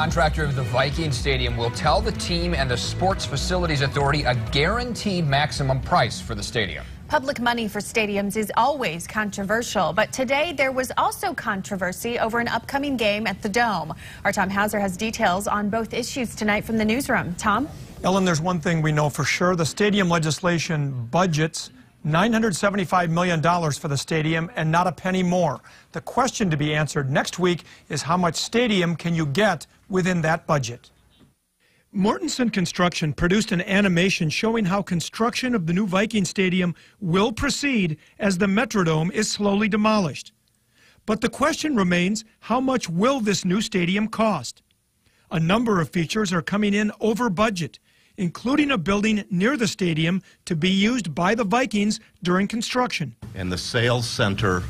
Contractor of the Viking Stadium will tell the team and the Sports Facilities Authority a guaranteed maximum price for the stadium. Public money for stadiums is always controversial, but today there was also controversy over an upcoming game at the Dome. Our Tom Hauser has details on both issues tonight from the newsroom. Tom? Ellen, there's one thing we know for sure. The stadium legislation budgets $975 million for the stadium and not a penny more. The question to be answered next week is how much stadium can you get within that budget? Mortenson Construction produced an animation showing how construction of the new Viking Stadium will proceed as the Metrodome is slowly demolished. But the question remains, how much will this new stadium cost? A number of features are coming in over budget, including a building near the stadium to be used by the Vikings during construction. And the sales center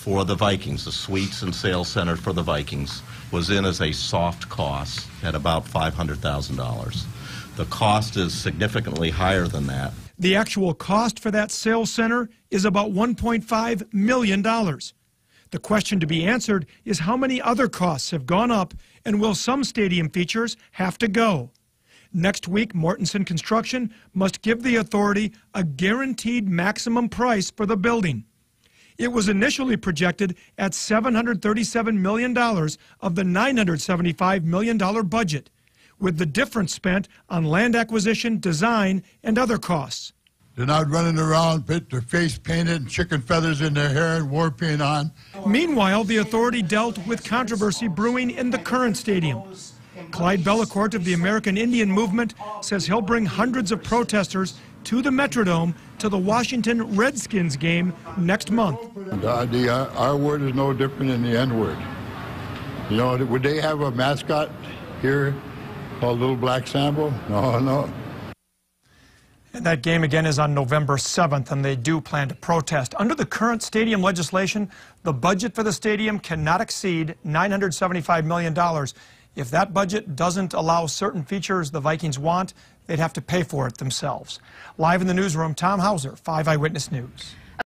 for the Vikings, the suites and sales center for the Vikings, was in as a soft cost at about $500,000. The cost is significantly higher than that. The actual cost for that sales center is about $1.5 million. The question to be answered is how many other costs have gone up and will some stadium features have to go? Next week, Mortenson Construction must give the authority a guaranteed maximum price for the building. It was initially projected at $737 million of the $975 million budget, with the difference spent on land acquisition, design, and other costs. They're not running around with their face painted and chicken feathers in their hair and war paint on. Meanwhile, the authority dealt with controversy brewing in the current stadium. Clyde Bellecourt of the American Indian Movement says he'll bring hundreds of protesters to the Metrodome to the Washington Redskins game next month. The uh, R word is no different than the N word. You know, would they have a mascot here called Little Black Sambo? No, no. And that game again is on November 7th, and they do plan to protest. Under the current stadium legislation, the budget for the stadium cannot exceed $975 million. If that budget doesn't allow certain features the Vikings want, they'd have to pay for it themselves. Live in the newsroom, Tom Hauser, 5 Eyewitness News.